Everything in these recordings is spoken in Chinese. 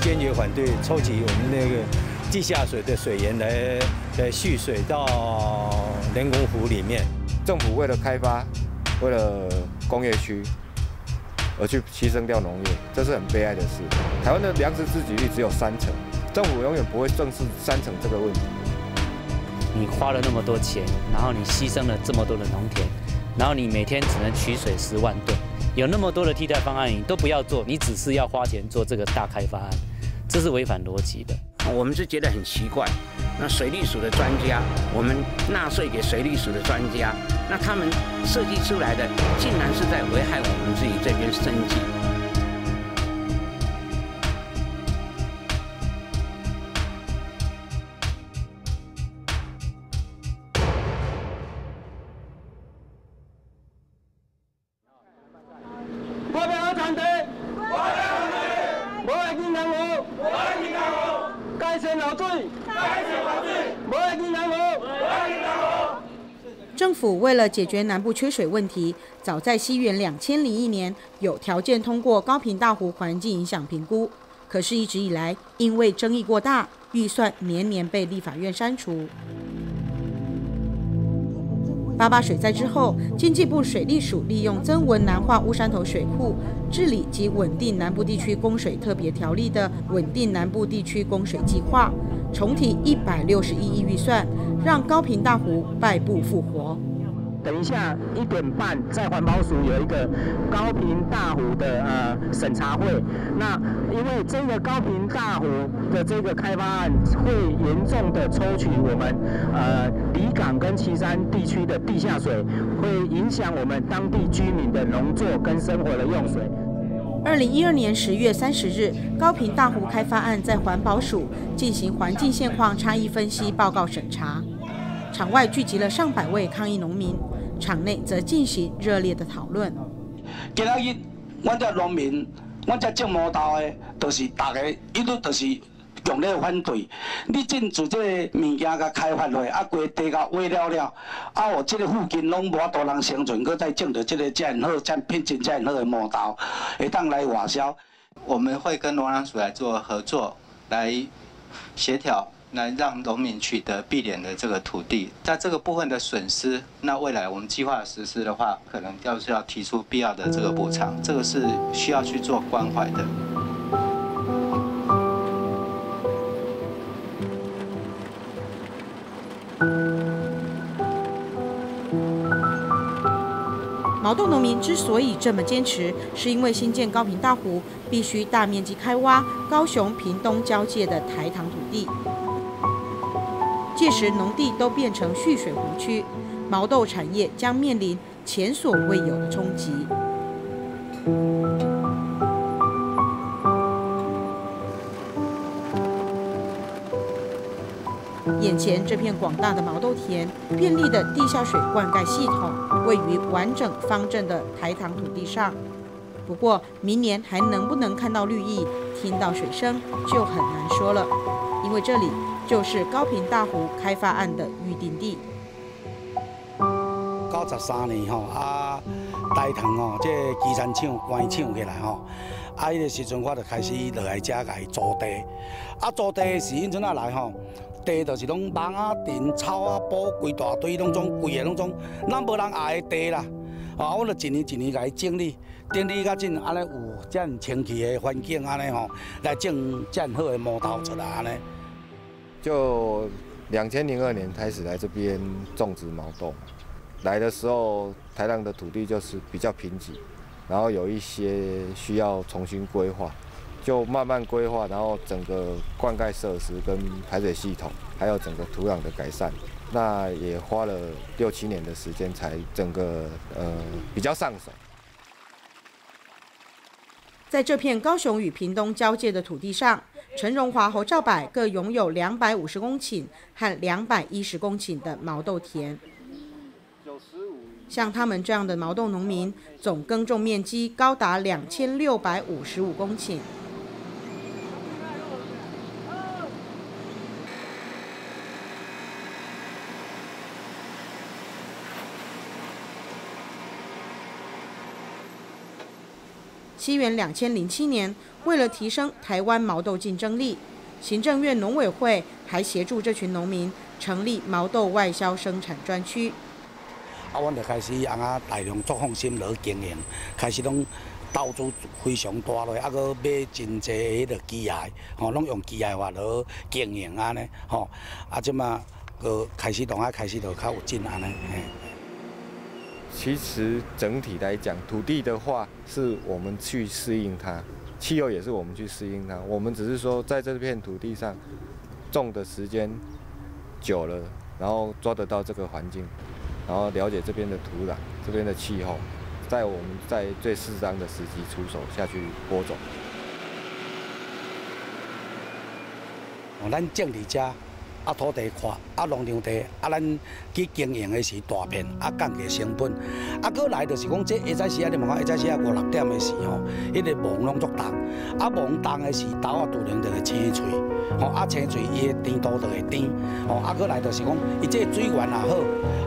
坚决反对抽取我们那个地下水的水源来来蓄水到人工湖里面。政府为了开发，为了工业区，而去牺牲掉农业，这是很悲哀的事。台湾的粮食自给率只有三成，政府永远不会正视三成这个问题。你花了那么多钱，然后你牺牲了这么多的农田，然后你每天只能取水十万吨。有那么多的替代方案，你都不要做，你只是要花钱做这个大开发案，这是违反逻辑的。我们是觉得很奇怪，那水利署的专家，我们纳税给水利署的专家，那他们设计出来的，竟然是在危害我们自己这边生计。政府为了解决南部缺水问题，早在西元两千零一年有条件通过高频大湖环境影响评估，可是，一直以来因为争议过大，预算年年被立法院删除。八八水灾之后，经济部水利署利用增文南化乌山头水库治理及稳定南部地区供水特别条例的稳定南部地区供水计划，重提一百六十一亿预算，让高坪大湖败部复活。等一下，一点半在环保署有一个高频大湖的呃审查会。那因为这个高频大湖的这个开发案，会严重的抽取我们呃离港跟旗山地区的地下水，会影响我们当地居民的农作跟生活的用水。二零一二年十月三十日，高频大湖开发案在环保署进行环境现况差异分析报告审查。场外聚集了上百位抗议农民，场内则进行热烈的讨论。今仔日，阮这农民，阮这种毛豆的，都是大家一律都是强烈反对。你进自这个物件甲开发落，啊，规地甲挖了了，啊，我这个附近拢无法度人生存，搁再种着这个这样好、这样品质这样好的毛豆，会当来外销。我们会跟农粮署来做合作，来协调。来让农民取得避免的这个土地，在这个部分的损失，那未来我们计划实施的话，可能要是要提出必要的这个补偿，这个是需要去做关怀的。毛豆农民之所以这么坚持，是因为新建高频大湖必须大面积开挖高雄屏东交界的台糖土地。届时，农地都变成蓄水湖区，毛豆产业将面临前所未有的冲击。眼前这片广大的毛豆田，便利的地下水灌溉系统位于完整方正的台糖土地上。不过，明年还能不能看到绿意、听到水声，就很难说了，因为这里。就是高频大湖开发案的预定地。九十三年吼，啊，大塘吼，这基山厂关厂起来吼，啊，迄个时阵我就开始落来遮来租地。啊，租地是因阵啊来吼，地就是拢芒啊、田、草啊、布规大堆，拢种规个拢种，咱无人爱的地啦。啊，我就一年一年来整理，整理甲真安尼有这样清气的环境安尼吼，来种这样好的毛豆出来安尼。就两千零二年开始来这边种植毛豆，来的时候台浪的土地就是比较贫瘠，然后有一些需要重新规划，就慢慢规划，然后整个灌溉设施跟排水系统，还有整个土壤的改善，那也花了六七年的时间才整个呃比较上手。在这片高雄与屏东交界的土地上。陈荣华、和赵柏各拥有两百五十公顷和两百一十公顷的毛豆田。像他们这样的毛豆农民，总耕种面积高达两千六百五十五公顷。西元两千零七年，为了提升台湾毛豆竞争力，行政院农委会还协助这群农民成立毛豆外销生产专区。啊，阮就开始按啊大量做放心落经营，开始拢投资非常大落，啊，搁买真济迄个机械，吼，拢用机械化落经营安尼，吼，啊，即马搁开始动啊，开始就较有劲安尼。其实整体来讲，土地的话是我们去适应它，气候也是我们去适应它。我们只是说在这片土地上种的时间久了，然后抓得到这个环境。然后了解这边的土壤、这边的气候，在我们在最适当的时机出手下去播种。哦，咱种伫遮，啊土地宽，啊农场地，啊咱去经营的是大片，啊降低成本，啊过来就是讲这下早时啊，你问看下早时啊五六点的时候，迄个雾拢足重，啊雾重的时豆啊突然就会青脆，吼啊青脆伊的甜度就会甜，吼啊过来就是讲伊这水源也好。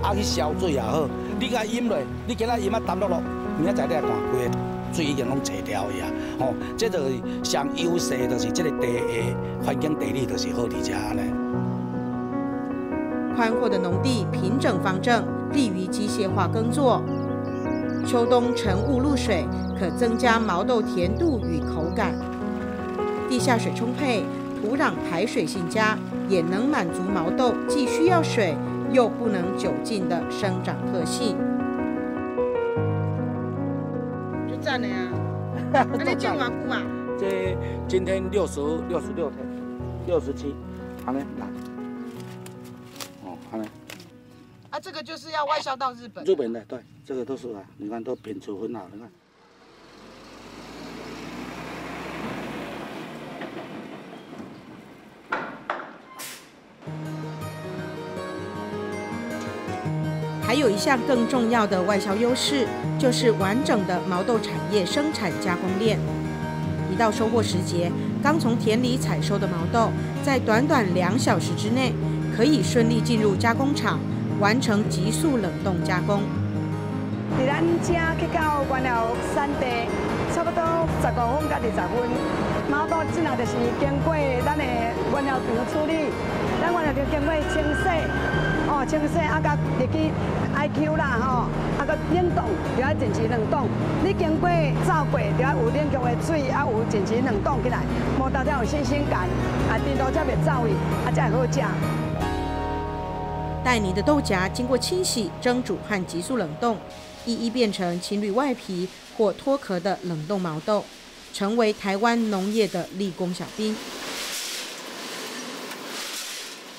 啊，去烧水也好，你甲饮落，你今仔饮啊淡落落，明仔载你来看，规个水已经拢切掉去啊！吼，这就是上优势，就是这个地下环境地理就是好伫遮呢。宽阔的农地平整方正，利于机械化耕作。秋冬晨雾露水，可增加毛豆甜度与口感。地下水充沛，土壤排水性佳，也能满足毛豆既需要水。又不能久浸的生长特性，就赞了呀！那你种偌久啊？这今天六十六十六天，六十七，好嘞，来。啊，这个就是要外销到日本。日本的，对，这个都是啊，你看都品质很好，你看。还有一项更重要的外销优势，就是完整的毛豆产业生产加工链。一到收获时节，刚从田里采收的毛豆，在短短两小时之内，可以顺利进入加工厂，完成急速冷冻加工。伫咱遮去到原料产地，差不多十五分到二十分。毛豆进来就是经过咱的原料厂处理，咱原料厂经过清洗。哦，清洗啊，甲入去 I Q 啦，吼，啊，个冷冻，就要定时冷冻。你经过走过，就要有冷却的水，啊，有定时冷冻起来，毛豆才有新鲜感，啊，甜度才袂走去，啊，才会好食。带泥的豆荚经过清洗、蒸煮和急速冷冻，一一变成青绿外皮或脱壳的冷冻毛豆，成为台湾农业的立功小兵。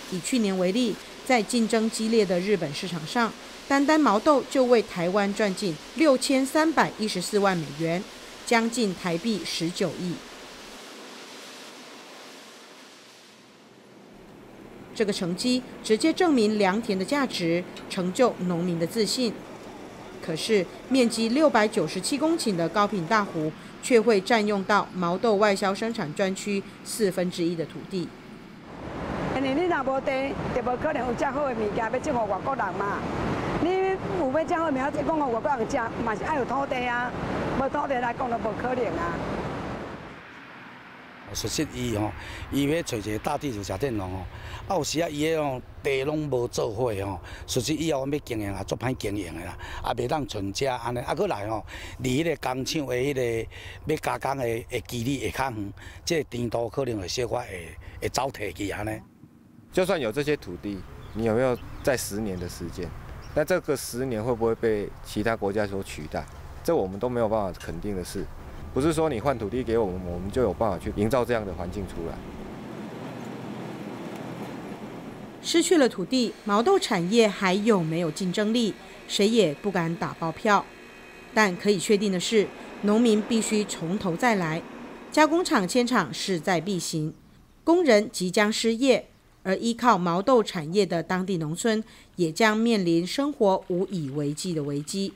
以去年为例。在竞争激烈的日本市场上，单单毛豆就为台湾赚进六千三百一十四万美元，将近台币十九亿。这个成绩直接证明良田的价值，成就农民的自信。可是，面积六百九十七公顷的高品大湖，却会占用到毛豆外销生产专区四分之一的土地。因为你若无地，就无可能有遮好的物件要种互外国人嘛。你有要遮好物件，讲互外国人食，嘛是爱有土地啊。无土地来讲，就无可能啊。实伊吼，伊要找一个大地主食电农吼，啊有时啊伊个吼地拢无做伙吼，实质以后要经营啊，足歹经营的啦，啊袂当存遮安尼，啊过来吼，离迄个工厂的迄个要加工的的距离会较远，即个甜度可能会小可会会走退去安尼。就算有这些土地，你有没有在十年的时间？那这个十年会不会被其他国家所取代？这我们都没有办法肯定的事。不是说你换土地给我们，我们就有办法去营造这样的环境出来。失去了土地，毛豆产业还有没有竞争力？谁也不敢打包票。但可以确定的是，农民必须从头再来。加工厂迁厂势在必行。工人即将失业，而依靠毛豆产业的当地农村也将面临生活无以为继的危机。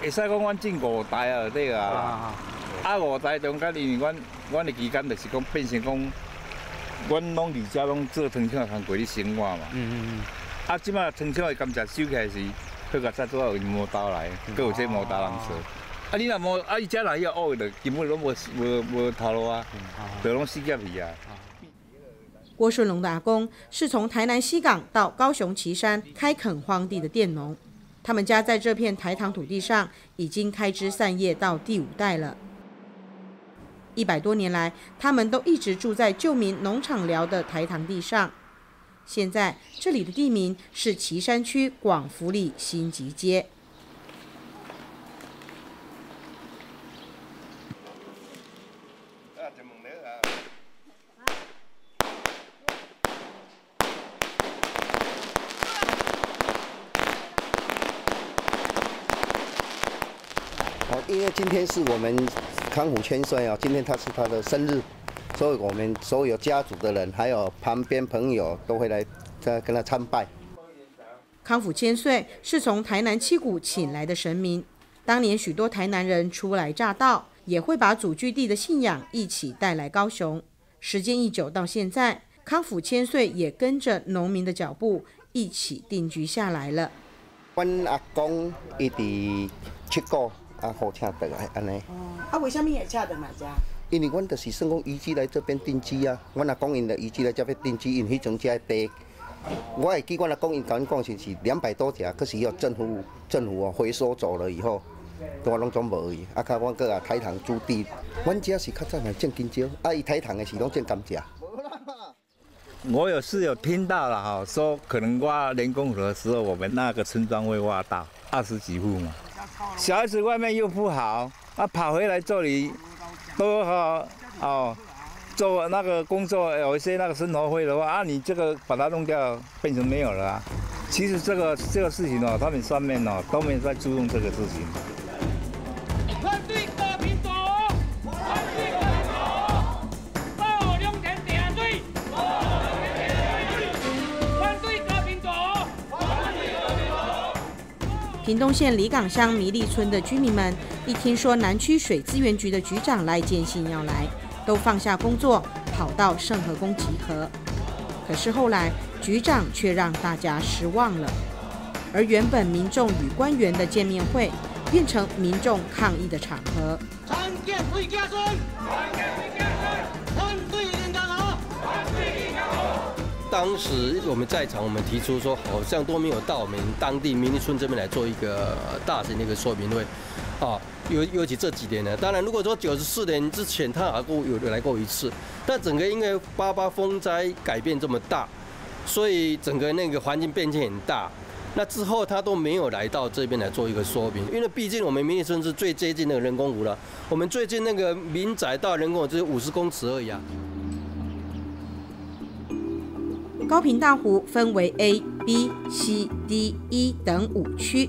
会使讲，阮进五代啊，对啊。啊，五代中间，因为阮阮的期间就是讲变成讲，阮拢伫遮拢做糖厂工过咧生活嘛。嗯嗯嗯。啊，即摆糖厂的甘蔗收起来时，去甲再做有毛豆来，搁有这毛豆人做。啊，你若无啊，伊遮来要恶的，根本拢无无无头路啊，都拢死结去啊。郭顺龙的阿公是从台南西港到高雄旗山开垦荒地的佃农，他们家在这片台糖土地上已经开枝散叶到第五代了。一百多年来，他们都一直住在旧民农场寮的台糖地上。现在这里的地名是旗山区广福里新集街。因为今天是我们康虎千岁啊，今天他是他的生日，所以我们所有家族的人，还有旁边朋友都会来跟跟他参拜。康府千岁是从台南七股请来的神明，当年许多台南人初来乍到，也会把祖居地的信仰一起带来高雄。时间一久，到现在，康府千岁也跟着农民的脚步一起定居下来了。阮阿公一直七股。啊，好请倒来安尼。哦，啊，为什么会请倒来遮？因为阮就是算讲移居来这边定居啊。阮阿公因来移居来这边定居，因迄种遮地，我会记阮阿公因甲阮讲是是两百多家，可是要政府政府啊回收走了以后，我拢总无去。啊，靠，阮个啊台糖租地，阮遮是较早来种金蕉，啊，伊台糖的是拢种甘蔗。我有是有听到了哈，说可能挖人工河的时候，我们那个村庄会挖到二十几户嘛。小孩子外面又不好，啊，跑回来这里都好哦，做那个工作有一些那个生活费的话，啊，你这个把它弄掉，变成没有了啊。其实这个这个事情哦，他们上面哦都没有在注重这个事情。屏东县里港乡弥利村的居民们，一听说南区水资源局的局长赖建信要来，都放下工作，跑到圣和宫集合。可是后来，局长却让大家失望了，而原本民众与官员的见面会，变成民众抗议的场合。当时我们在场，我们提出说，好像都没有到我们当地民利村这边来做一个大型的一个说明会，啊，尤尤其这几年呢，当然如果说九十四年之前他还过有来过一次，但整个因为八八风灾改变这么大，所以整个那个环境变迁很大，那之后他都没有来到这边来做一个说明，因为毕竟我们民利村是最接近那个人工湖了，我们最近那个民宅到人工湖只有五十公尺而已啊。高平大湖分为 A、B、C、D、E 等五区，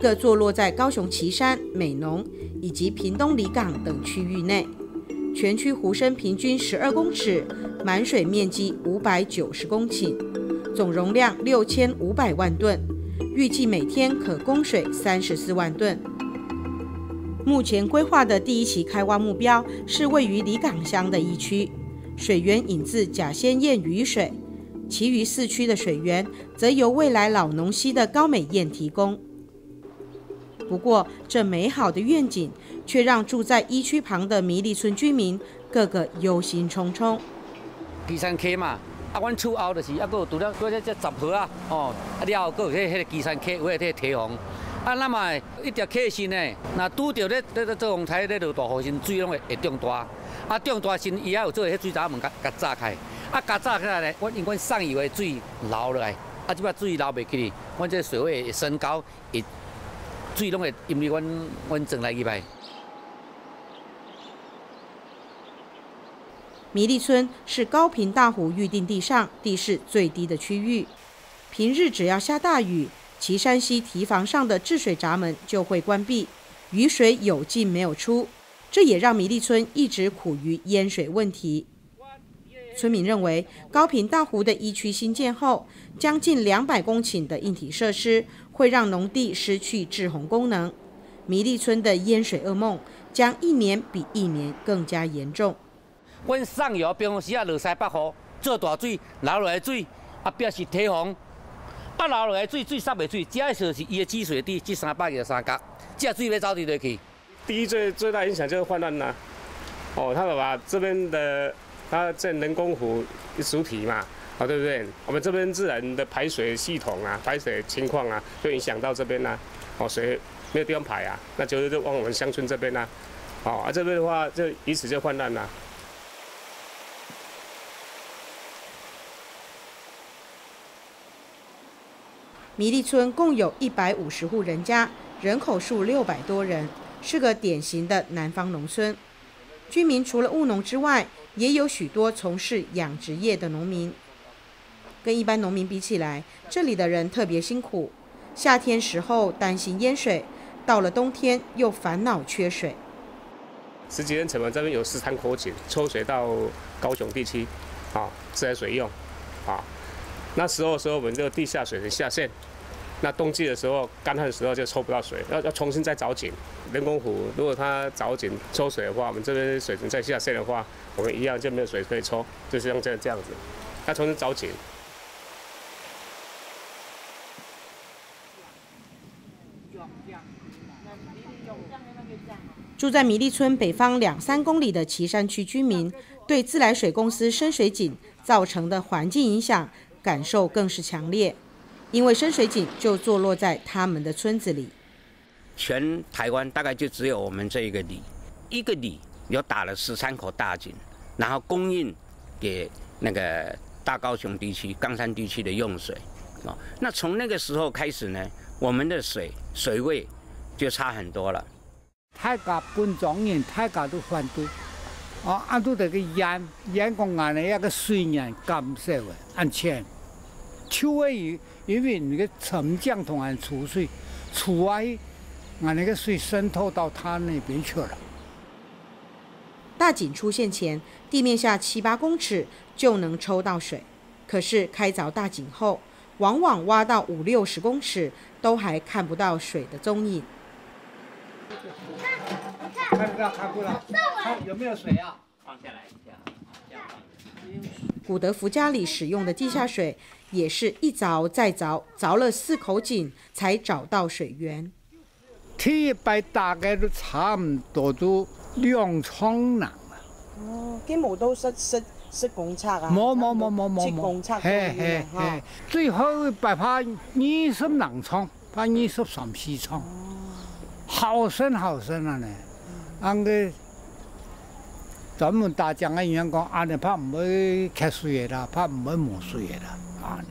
各坐落在高雄旗山、美浓以及屏东里港等区域内。全区湖深平均十二公尺，满水面积五百九十公顷，总容量六千五百万吨，预计每天可供水三十四万吨。目前规划的第一期开挖目标是位于里港乡的一区，水源引自甲仙堰雨水。其余四区的水源则由未来老农溪的高美堰提供。不过，这美好的愿景却让住在一区旁的迷利村居民个个忧心忡忡。基山溪嘛，啊，阮厝后就是啊，个除了嗰只只十河啊，哦，啊了后个迄迄个基山溪，或者迄个堤防，啊，那么一条溪线呢，那拄着咧咧咧做洪台咧落大雨时，水拢会会中大，啊中大时伊还有做迄水闸门甲甲炸开。啊，加早起来咧，阮因阮上游的水流落来，啊，即摆水流袂起哩，阮这水位会升高，会水拢会因为阮阮种来入来。弥利村是高平大湖预定地上地势最低的区域，平日只要下大雨，岐山溪堤防上的治水闸门就会关闭，雨水有进没有出，这也让弥利村一直苦于淹水问题。村民认为，高平大湖的一区新建后，将近两百公顷的硬体设施会让农地失去制洪功能。弥利村的淹水噩梦将一年比一年更加严重。阮上游平时啊落西北雨，做大水流落来水啊，表示堤防啊流落来水水塞袂是伊的积水地，这三百个三角，这水要走滴落去。第一最最大影响就是泛滥啦。哦，他把这边的它这人工湖主体嘛，啊对不对？我们这边自然的排水系统啊，排水情况啊，就影响到这边呐。哦，水没有地方排啊，那就是就往我们乡村这边呐。哦，啊这边的话就以此就泛滥了。米利村共有一百五十户人家，人口数六百多人，是个典型的南方农村。居民除了务农之外，也有许多从事养殖业的农民。跟一般农民比起来，这里的人特别辛苦。夏天时候担心淹水，到了冬天又烦恼缺水。十几年前，我们这边有十三口井抽水到高雄地区，啊，自来水用，啊，那时候时候我们这个地下水的下线。那冬季的时候，干旱的时候就抽不到水，要要重新再找井。人工湖如果它找井抽水的话，我们这边水层在下线的话，我们一样就没有水可以抽，就是像这这样子，要重新找井。住在米利村北方两三公里的旗山区居民，对自来水公司深水井造成的环境影响感受更是强烈。因为深水井就坐落在他们的村子里，全台湾大概就只有我们这一个里，一个里有打了十三口大井，然后供应给那个大高雄地区、冈山地区的用水。哦，那从那个时候开始呢，我们的水水位就差很多了。大家本庄人，大家都反对，哦，按都这个盐盐公安的一个水源干涉的安全。秋位于，因为那个沉降同安储水，储外，啊那个水渗透到它那边去了。大井出现前，地面下七八公尺就能抽到水，可是开凿大井后，往往挖到五六十公尺，都还看不到水的踪影。看不到，看不到，有没有水啊？放下来一下。古德福家里使用的地下水。也是一凿再凿，凿了四口井才找到水源。第一摆大概都差唔多都两床人了。哦，几冇都十十十公尺啊？冇冇冇冇冇冇嘿嘿嘿，最后摆怕二十两床，怕二十三四床。好深好深啊呢！安个专门大江的员工，安尼怕唔会开水的啦，怕唔会没水的啦。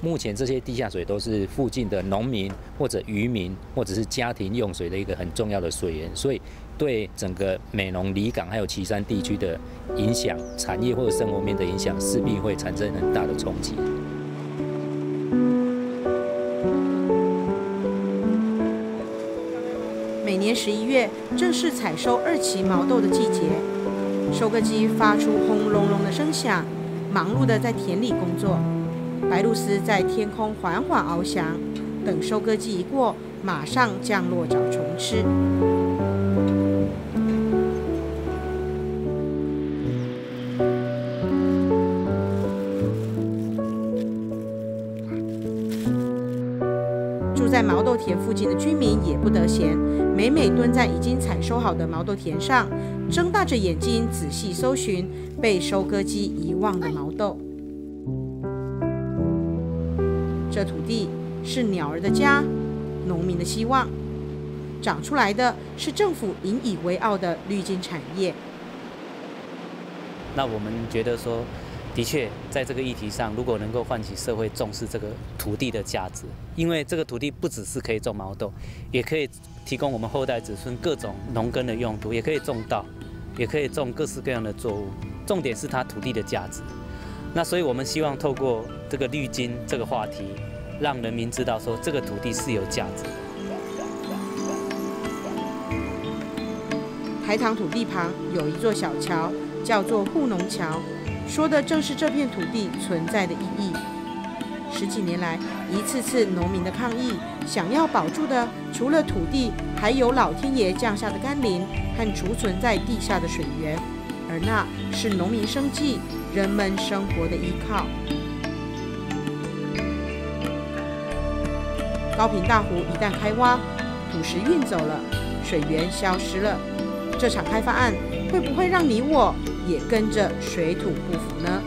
目前这些地下水都是附近的农民或者渔民或者是家庭用水的一个很重要的水源，所以对整个美浓离港还有旗山地区的影响，产业或者生活面的影响，势必会产生很大的冲击。年十一月正是采收二期毛豆的季节，收割机发出轰隆隆的声响，忙碌的在田里工作。白鹭鸶在天空缓缓翱翔，等收割季一过，马上降落找虫吃。住在毛豆田附近的居民也不得闲，每每蹲在已经采收好的毛豆田上，睁大着眼睛仔细搜寻被收割机遗忘的毛豆。这土地是鸟儿的家，农民的希望，长出来的是政府引以为傲的绿金产业。那我们觉得说，的确在这个议题上，如果能够唤起社会重视这个土地的价值，因为这个土地不只是可以种毛豆，也可以提供我们后代子孙各种农耕的用途，也可以种稻，也可以种各式各样的作物。重点是它土地的价值。那所以我们希望透过这个绿金这个话题。让人民知道说这个土地是有价值。台塘土地旁有一座小桥，叫做护农桥，说的正是这片土地存在的意义。十几年来，一次次农民的抗议，想要保住的除了土地，还有老天爷降下的甘霖和储存在地下的水源，而那是农民生计、人们生活的依靠。高频大湖一旦开挖，土石运走了，水源消失了，这场开发案会不会让你我也跟着水土不服呢？